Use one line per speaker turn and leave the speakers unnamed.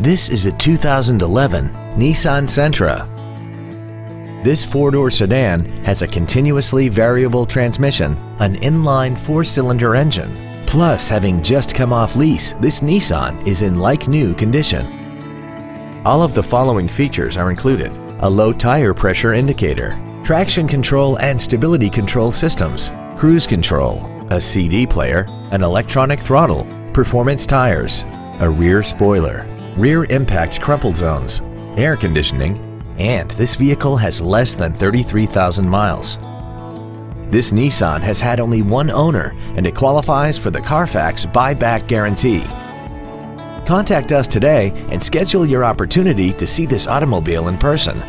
This is a 2011 Nissan Sentra. This four-door sedan has a continuously variable transmission, an inline four-cylinder engine. Plus, having just come off lease, this Nissan is in like-new condition. All of the following features are included. A low tire pressure indicator, traction control and stability control systems, cruise control, a CD player, an electronic throttle, performance tires, a rear spoiler, rear impact crumple zones, air conditioning, and this vehicle has less than 33,000 miles. This Nissan has had only one owner and it qualifies for the Carfax buyback guarantee. Contact us today and schedule your opportunity to see this automobile in person.